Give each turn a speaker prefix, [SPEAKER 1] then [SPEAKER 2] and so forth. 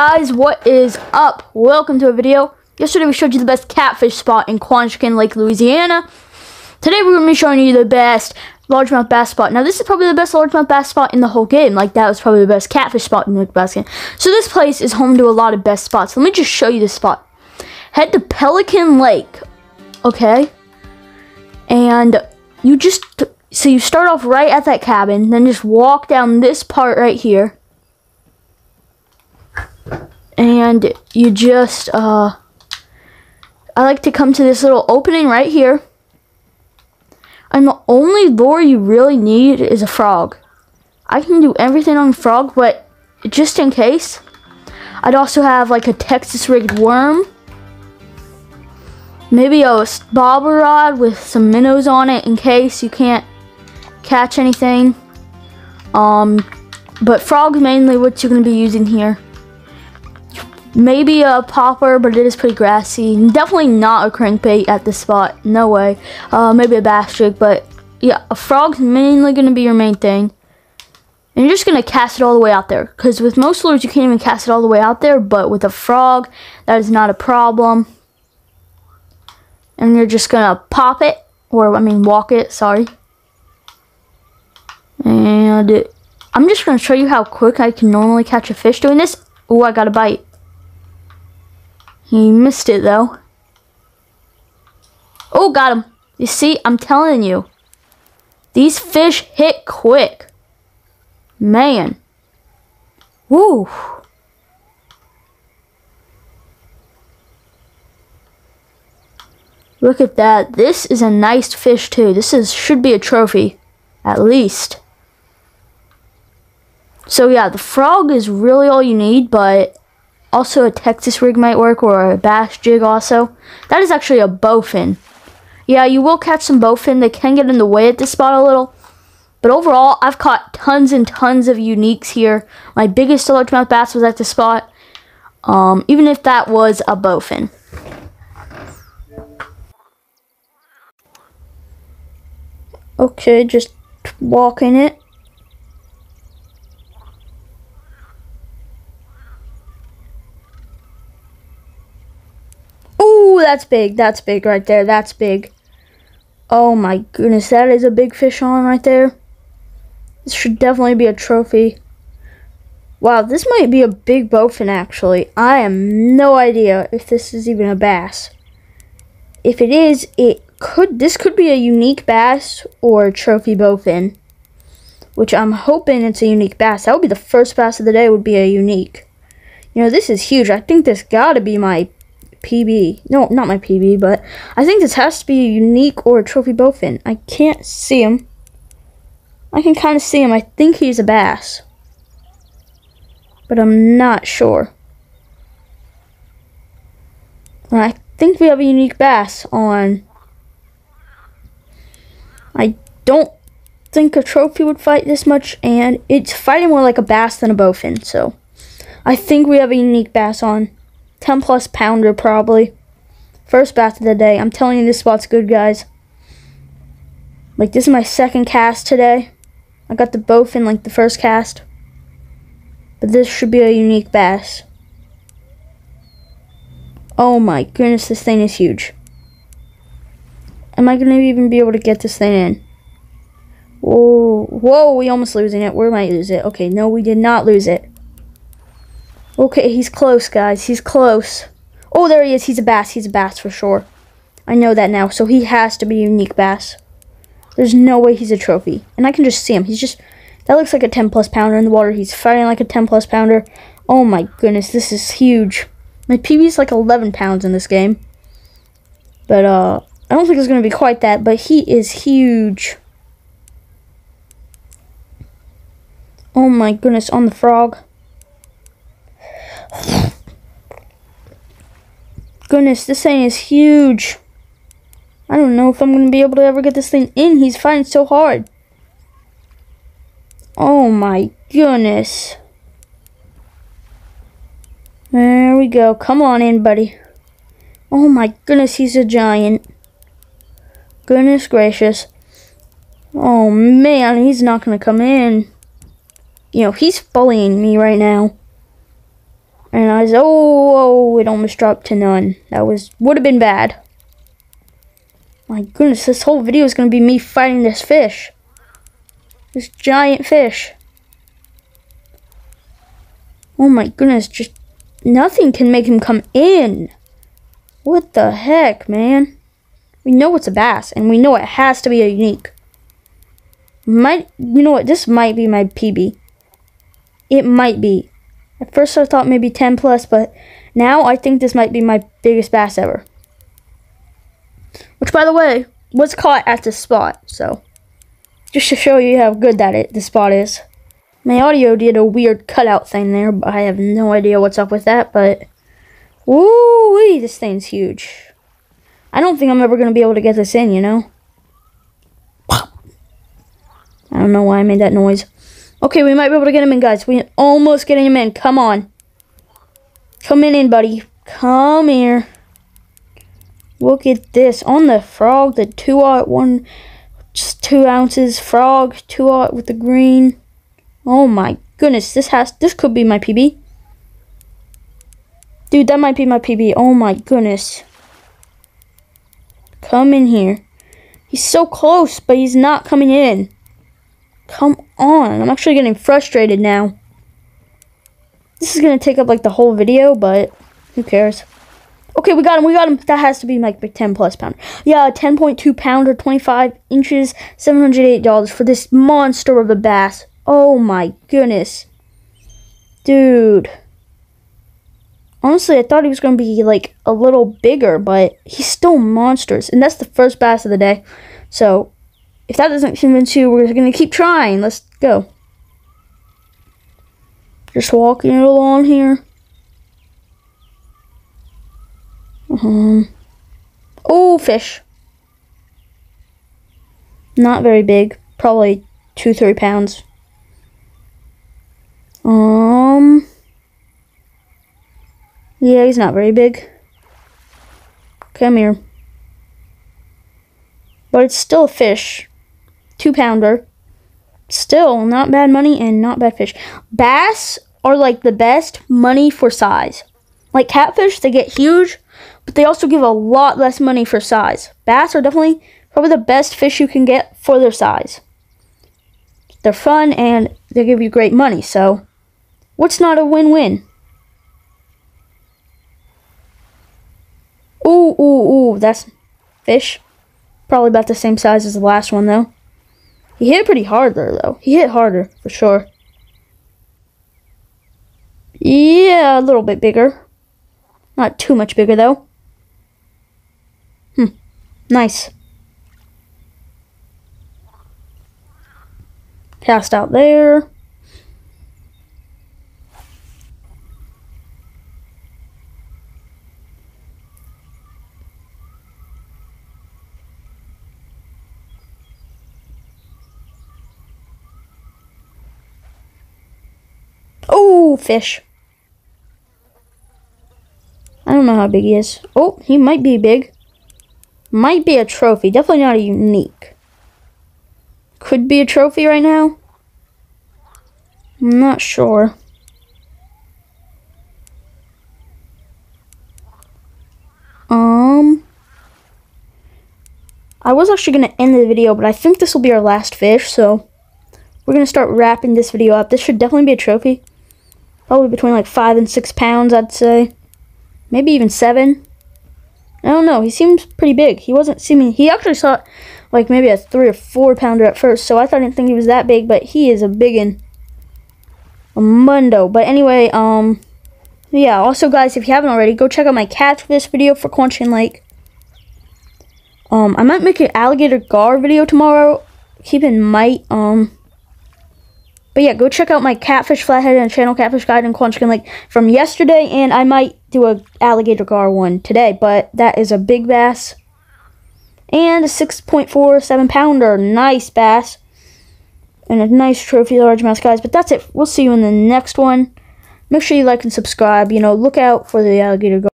[SPEAKER 1] Guys, what is up? Welcome to a video. Yesterday we showed you the best catfish spot in Quanchkin Lake, Louisiana. Today we're going to be showing you the best largemouth bass spot. Now this is probably the best largemouth bass spot in the whole game. Like that was probably the best catfish spot in Lake Baskin. So this place is home to a lot of best spots. Let me just show you the spot. Head to Pelican Lake. Okay. And you just, so you start off right at that cabin. Then just walk down this part right here and you just uh I like to come to this little opening right here. And the only lure you really need is a frog. I can do everything on frog but just in case I'd also have like a Texas rigged worm. Maybe a bobber rod with some minnows on it in case you can't catch anything. Um but frog mainly what you're going to be using here Maybe a popper, but it is pretty grassy. Definitely not a crankbait at this spot. No way. Uh, maybe a bass jig, but yeah, a frog's mainly going to be your main thing. And you're just going to cast it all the way out there. Because with most lures, you can't even cast it all the way out there. But with a frog, that is not a problem. And you're just going to pop it. Or, I mean, walk it. Sorry. And I'm just going to show you how quick I can normally catch a fish doing this. Oh, I got a bite. He missed it though. Oh, got him. You see, I'm telling you. These fish hit quick. Man. Woo. Look at that. This is a nice fish too. This is should be a trophy. At least. So yeah, the frog is really all you need, but also, a Texas rig might work or a bass jig also. That is actually a bowfin. Yeah, you will catch some bowfin. They can get in the way at this spot a little. But overall, I've caught tons and tons of uniques here. My biggest largemouth bass was at this spot. Um, even if that was a bowfin. Okay, just walking it. That's big. That's big right there. That's big. Oh my goodness, that is a big fish on right there. This should definitely be a trophy. Wow, this might be a big bowfin actually. I have no idea if this is even a bass. If it is, it could this could be a unique bass or a trophy bowfin. Which I'm hoping it's a unique bass. That would be the first bass of the day would be a unique. You know, this is huge. I think this gotta be my PB. No, not my PB, but I think this has to be a unique or a trophy bowfin. I can't see him. I can kind of see him. I think he's a bass. But I'm not sure. I think we have a unique bass on. I don't think a trophy would fight this much, and it's fighting more like a bass than a bowfin, so I think we have a unique bass on. 10 plus pounder probably. First bass of the day. I'm telling you this spot's good, guys. Like, this is my second cast today. I got the bowfin like the first cast. But this should be a unique bass. Oh my goodness, this thing is huge. Am I going to even be able to get this thing in? Whoa, whoa, we almost losing it. Where might lose it? Okay, no, we did not lose it. Okay, he's close, guys. He's close. Oh, there he is. He's a bass. He's a bass for sure. I know that now. So he has to be a unique bass. There's no way he's a trophy. And I can just see him. He's just... That looks like a 10 plus pounder in the water. He's fighting like a 10 plus pounder. Oh my goodness, this is huge. My PB is like 11 pounds in this game. But, uh, I don't think it's going to be quite that, but he is huge. Oh my goodness, on the frog. Goodness, this thing is huge. I don't know if I'm going to be able to ever get this thing in. He's fighting so hard. Oh my goodness. There we go. Come on in, buddy. Oh my goodness, he's a giant. Goodness gracious. Oh man, he's not going to come in. You know, he's bullying me right now. And I was, oh, oh, it almost dropped to none. That was, would have been bad. My goodness, this whole video is going to be me fighting this fish. This giant fish. Oh my goodness, just nothing can make him come in. What the heck, man? We know it's a bass, and we know it has to be a unique. Might, you know what, this might be my PB. It might be. At first I thought maybe 10 plus, but now I think this might be my biggest bass ever. Which, by the way, was caught at this spot, so just to show you how good that it, the spot is. My audio did a weird cutout thing there, but I have no idea what's up with that, but woo this thing's huge. I don't think I'm ever going to be able to get this in, you know? I don't know why I made that noise. Okay, we might be able to get him in, guys. We almost getting him in. Come on. Come in, in, buddy. Come here. Look at this. On the frog, the 2 aught one, just 2 ounces. Frog, 2 aught with the green. Oh my goodness. This has, this could be my PB. Dude, that might be my PB. Oh my goodness. Come in here. He's so close, but he's not coming in. Come on. I'm actually getting frustrated now. This is going to take up like the whole video, but who cares? Okay, we got him. We got him. That has to be like 10 plus pound. Yeah, 10.2 pounder, 25 inches, $708 for this monster of a bass. Oh my goodness. Dude. Honestly, I thought he was going to be like a little bigger, but he's still monstrous. And that's the first bass of the day. So, if that doesn't convince you, we're going to keep trying. Let's go. Just walking along here. Um. Oh, fish. Not very big. Probably two, three pounds. Um. Yeah, he's not very big. Come here. But it's still a fish two pounder. Still not bad money and not bad fish. Bass are like the best money for size. Like catfish, they get huge, but they also give a lot less money for size. Bass are definitely probably the best fish you can get for their size. They're fun and they give you great money, so what's not a win-win? Ooh, ooh, ooh, that's fish. Probably about the same size as the last one, though. He hit pretty hard there, though. He hit harder, for sure. Yeah, a little bit bigger. Not too much bigger, though. Hmm. Nice. Cast out there. Oh, fish. I don't know how big he is. Oh, he might be big. Might be a trophy. Definitely not a unique. Could be a trophy right now. I'm not sure. Um, I was actually going to end the video, but I think this will be our last fish, so we're going to start wrapping this video up. This should definitely be a trophy. Probably between like five and six pounds, I'd say. Maybe even seven. I don't know. He seems pretty big. He wasn't seeming. He actually saw like maybe a three or four pounder at first, so I thought I didn't think he was that big, but he is a big one. A mundo. But anyway, um, yeah. Also, guys, if you haven't already, go check out my catfish video for Quanchkin Lake. Um, I might make an alligator gar video tomorrow. Keep in mind, um, but yeah, go check out my catfish flathead and channel catfish guide and Quanchkin Lake from yesterday, and I might do a alligator gar one today, but that is a big bass. And a 6.47 pounder, nice bass. And a nice trophy largemouth, guys. But that's it. We'll see you in the next one. Make sure you like and subscribe. You know, look out for the alligator gar.